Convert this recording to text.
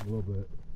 a little bit.